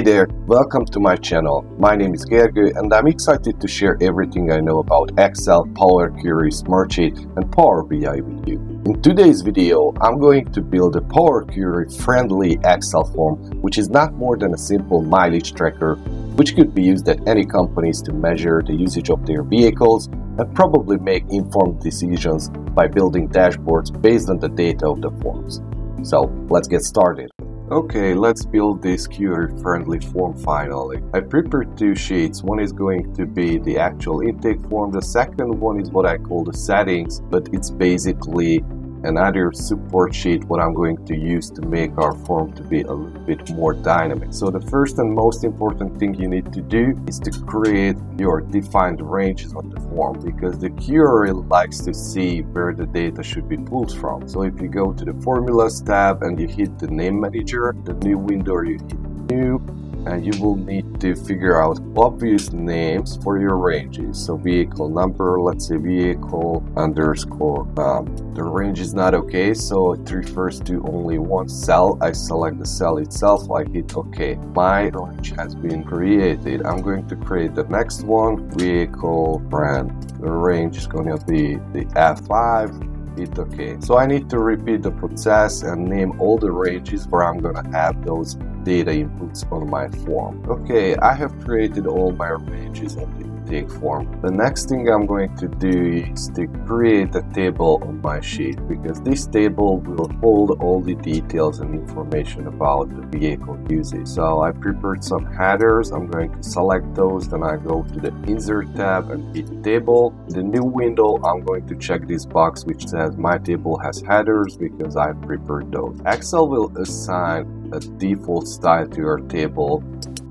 Hey there, welcome to my channel. My name is Gergő and I'm excited to share everything I know about Excel, Power Query, Smartsheet and Power BI with you. In today's video, I'm going to build a Power Query friendly Excel form which is not more than a simple mileage tracker which could be used at any companies to measure the usage of their vehicles and probably make informed decisions by building dashboards based on the data of the forms. So let's get started. Okay, let's build this query-friendly form finally. I prepared two sheets. One is going to be the actual intake form. The second one is what I call the settings, but it's basically another support sheet what I'm going to use to make our form to be a little bit more dynamic. So the first and most important thing you need to do is to create your defined ranges on the form because the query likes to see where the data should be pulled from. So if you go to the formulas tab and you hit the name manager, the new window you hit new and you will need to figure out obvious names for your ranges. So vehicle number, let's say vehicle underscore. Um, the range is not okay, so it refers to only one cell. I select the cell itself, I hit OK. My range has been created. I'm going to create the next one, vehicle brand. The range is going to be the F5 hit OK. So I need to repeat the process and name all the ranges where I'm gonna have those data inputs on my form. Okay, I have created all my ranges on the intake form. The next thing I'm going to do is to create a table on my sheet because this table will hold all the details and information about the vehicle usage. So I prepared some headers. I'm going to select those. Then I go to the insert tab and hit table. In the new window, I'm going to check this box which says my table has headers because I prepared those. Excel will assign a default style to your table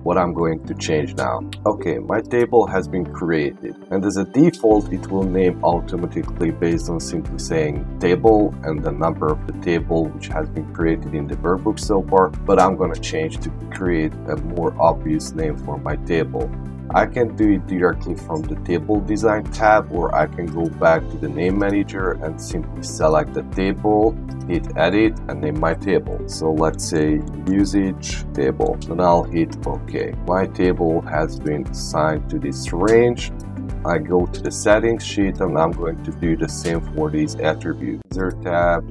what I'm going to change now. Okay, my table has been created and as a default it will name automatically based on simply saying table and the number of the table which has been created in the workbook so far but I'm gonna change to create a more obvious name for my table. I can do it directly from the table design tab or I can go back to the name manager and simply select the table, hit edit and name my table. So let's say usage table and I'll hit OK. My table has been assigned to this range. I go to the settings sheet and I'm going to do the same for these attributes. Insert tab,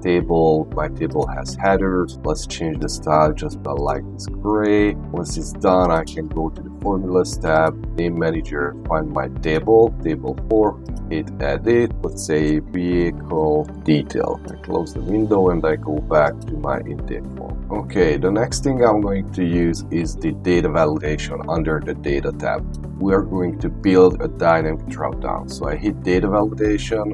table. My table has headers. Let's change the style just by like this gray. Once it's done, I can go to the formulas tab, name manager, find my table, table 4, hit edit, let's say vehicle detail. I close the window and I go back to my intake form. Okay, the next thing I'm going to use is the data validation under the data tab. We are going to build a dynamic dropdown. So I hit data validation,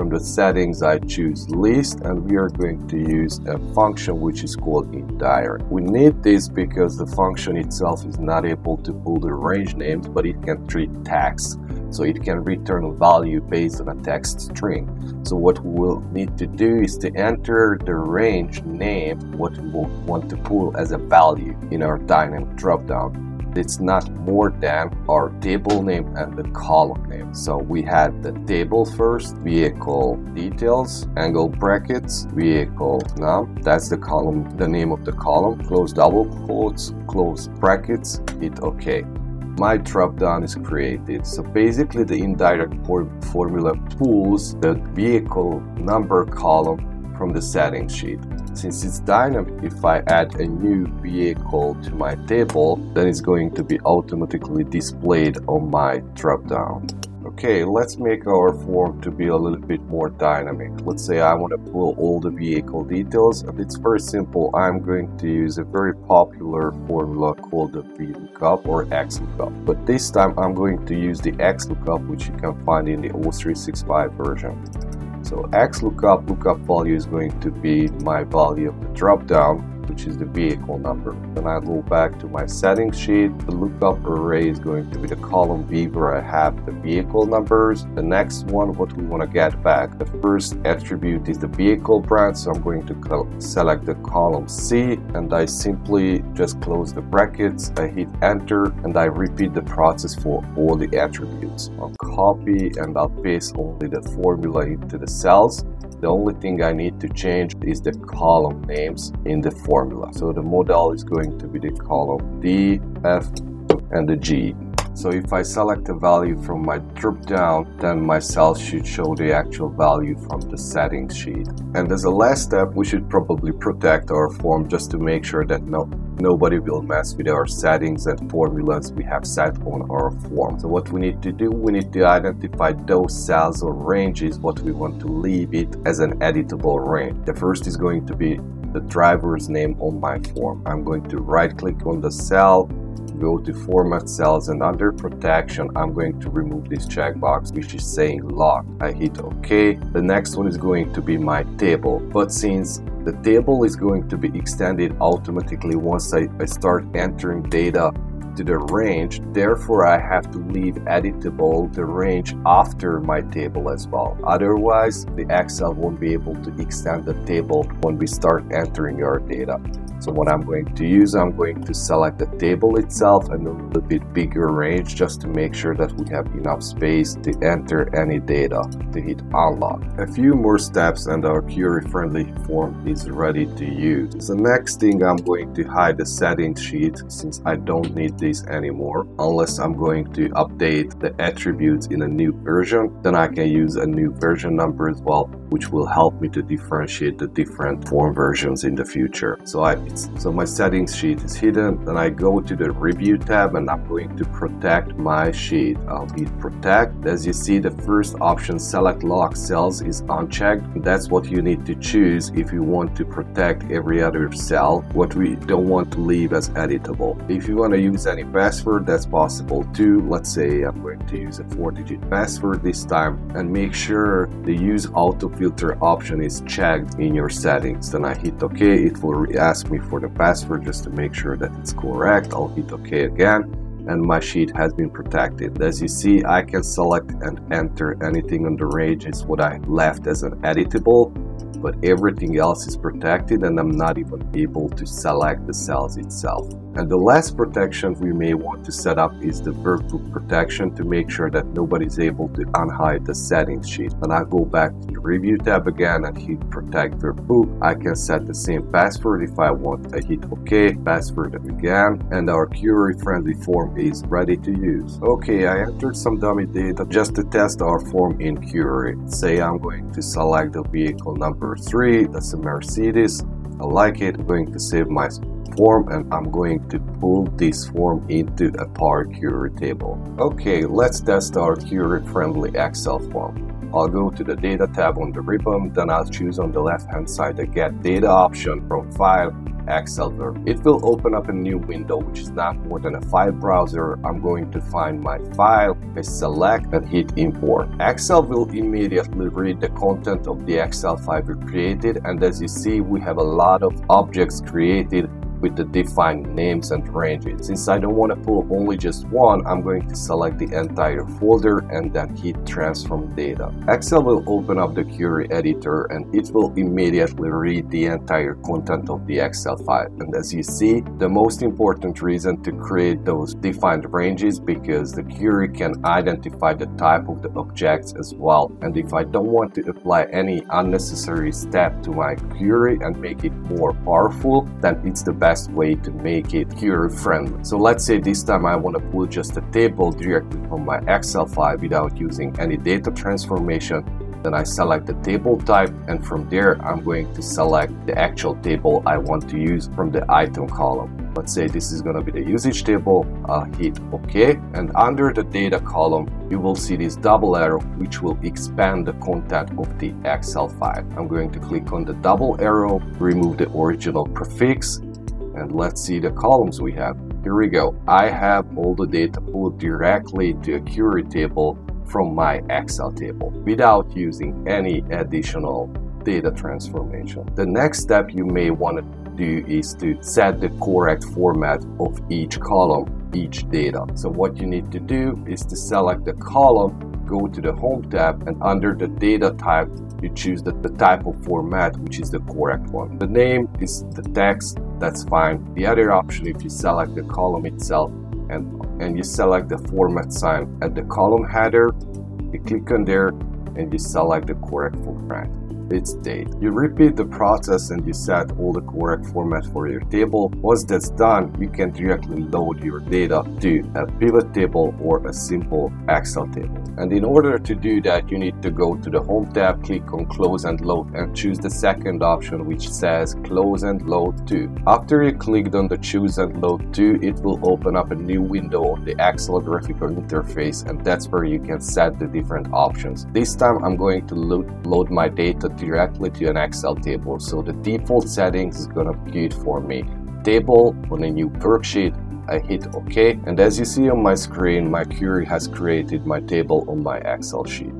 from the settings, I choose list and we are going to use a function which is called indirect. We need this because the function itself is not able to pull the range names, but it can treat text. So it can return a value based on a text string. So what we will need to do is to enter the range name, what we want to pull as a value in our dynamic dropdown it's not more than our table name and the column name. So we had the table first, vehicle details, angle brackets, vehicle num. That's the column, the name of the column. Close double quotes, close brackets, hit OK. My dropdown is created. So basically the indirect formula pulls the vehicle number column from the settings sheet. Since it's dynamic, if I add a new vehicle to my table, then it's going to be automatically displayed on my dropdown. Okay, let's make our form to be a little bit more dynamic. Let's say I want to pull all the vehicle details and it's very simple. I'm going to use a very popular formula called the VLOOKUP or XLOOKUP. But this time I'm going to use the XLOOKUP which you can find in the O365 version. So X lookup, lookup value is going to be my value of the dropdown which is the vehicle number. Then I go back to my settings sheet. The lookup array is going to be the column B where I have the vehicle numbers. The next one, what we want to get back. The first attribute is the vehicle brand. So I'm going to select the column C and I simply just close the brackets. I hit enter and I repeat the process for all the attributes. I'll copy and I'll paste only the formula into the cells. The only thing I need to change is the column names in the form formula. So the model is going to be the column D, F, and the G. So if I select a value from my drop down, then my cell should show the actual value from the settings sheet. And as a last step, we should probably protect our form just to make sure that no, nobody will mess with our settings and formulas we have set on our form. So what we need to do, we need to identify those cells or ranges what we want to leave it as an editable range. The first is going to be the driver's name on my form. I'm going to right click on the cell go to format cells and under protection I'm going to remove this checkbox which is saying lock. I hit OK. The next one is going to be my table but since the table is going to be extended automatically once I, I start entering data to the range therefore I have to leave editable the range after my table as well otherwise the Excel won't be able to extend the table when we start entering our data so what I'm going to use, I'm going to select the table itself and a little bit bigger range just to make sure that we have enough space to enter any data to hit unlock. A few more steps and our query friendly form is ready to use. The next thing I'm going to hide the settings sheet since I don't need this anymore unless I'm going to update the attributes in a new version then I can use a new version number as well which will help me to differentiate the different form versions in the future. So I so my settings sheet is hidden. Then I go to the review tab and I'm going to protect my sheet. I'll hit protect. As you see, the first option select lock cells is unchecked. That's what you need to choose if you want to protect every other cell, what we don't want to leave as editable. If you want to use any password, that's possible too. Let's say I'm going to use a four digit password this time and make sure the use auto filter option is checked in your settings. Then I hit OK. It will ask me for the password just to make sure that it's correct. I'll hit OK again and my sheet has been protected. As you see, I can select and enter anything on the range is what I left as an editable but everything else is protected and I'm not even able to select the cells itself. And the last protection we may want to set up is the workbook protection to make sure that nobody's able to unhide the settings sheet. And I go back to the review tab again and hit protect workbook. I can set the same password if I want. I hit OK, password again, and our query friendly form is ready to use. Okay, I entered some dummy data just to test our form in query. Say I'm going to select the vehicle number 3, that's a Mercedes. I like it, I'm going to save my form and I'm going to pull this form into a Power Query table. Okay, let's test our query friendly Excel form. I'll go to the data tab on the ribbon, then I'll choose on the left hand side the get data option from file Excel It will open up a new window which is not more than a file browser. I'm going to find my file, I select and hit import. Excel will immediately read the content of the Excel file we created and as you see we have a lot of objects created with the defined names and ranges. Since I don't want to pull only just one, I'm going to select the entire folder and then hit transform data. Excel will open up the query editor and it will immediately read the entire content of the Excel file. And as you see, the most important reason to create those defined ranges because the query can identify the type of the objects as well. And if I don't want to apply any unnecessary step to my query and make it more powerful, then it's the best best way to make it query friendly. So let's say this time I want to pull just a table directly from my Excel file without using any data transformation then I select the table type and from there I'm going to select the actual table I want to use from the item column. Let's say this is going to be the usage table. I'll hit OK and under the data column you will see this double arrow which will expand the content of the Excel file. I'm going to click on the double arrow, remove the original prefix and let's see the columns we have. Here we go. I have all the data pulled directly to a query table from my Excel table without using any additional data transformation. The next step you may want to do is to set the correct format of each column, each data. So what you need to do is to select the column go to the Home tab and under the data type, you choose the, the type of format, which is the correct one. The name is the text, that's fine. The other option, if you select the column itself and, and you select the format sign at the column header, you click on there and you select the correct format. Its date. You repeat the process and you set all the correct format for your table. Once that's done, you can directly load your data to a pivot table or a simple Excel table. And in order to do that, you need to go to the Home tab, click on Close and Load and choose the second option which says Close and Load to. After you clicked on the Choose and Load to, it will open up a new window on the Excel graphical interface and that's where you can set the different options. This time I'm going to load, load my data directly to an Excel table so the default settings is gonna be it for me. Table on a new worksheet I hit OK and as you see on my screen my query has created my table on my Excel sheet.